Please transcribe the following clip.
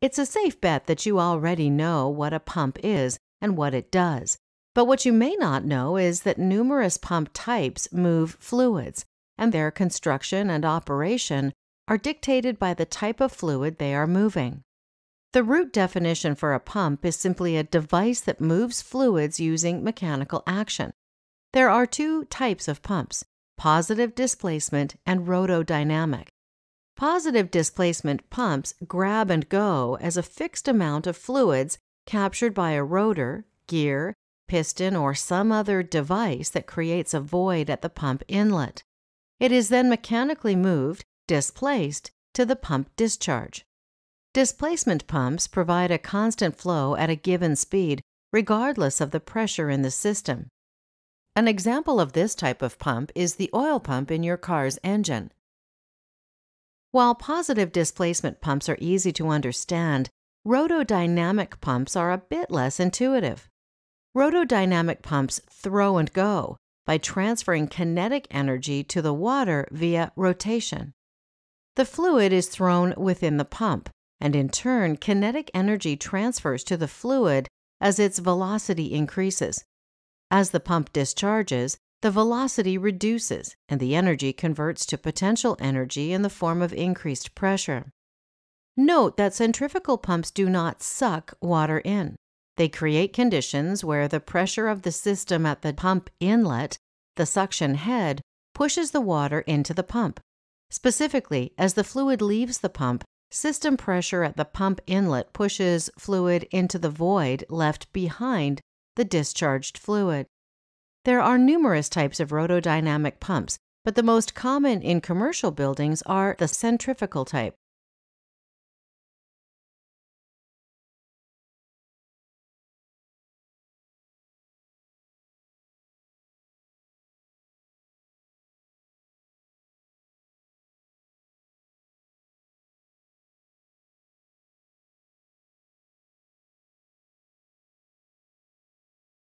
It's a safe bet that you already know what a pump is and what it does. But what you may not know is that numerous pump types move fluids, and their construction and operation are dictated by the type of fluid they are moving. The root definition for a pump is simply a device that moves fluids using mechanical action. There are two types of pumps positive displacement and rotodynamic. Positive displacement pumps grab and go as a fixed amount of fluids captured by a rotor, gear, piston, or some other device that creates a void at the pump inlet. It is then mechanically moved, displaced, to the pump discharge. Displacement pumps provide a constant flow at a given speed regardless of the pressure in the system. An example of this type of pump is the oil pump in your car's engine. While positive displacement pumps are easy to understand, rotodynamic pumps are a bit less intuitive. Rotodynamic pumps throw and go by transferring kinetic energy to the water via rotation. The fluid is thrown within the pump, and in turn, kinetic energy transfers to the fluid as its velocity increases. As the pump discharges, the velocity reduces and the energy converts to potential energy in the form of increased pressure. Note that centrifugal pumps do not suck water in. They create conditions where the pressure of the system at the pump inlet, the suction head, pushes the water into the pump. Specifically, as the fluid leaves the pump, system pressure at the pump inlet pushes fluid into the void left behind the discharged fluid. There are numerous types of rotodynamic pumps, but the most common in commercial buildings are the centrifugal type.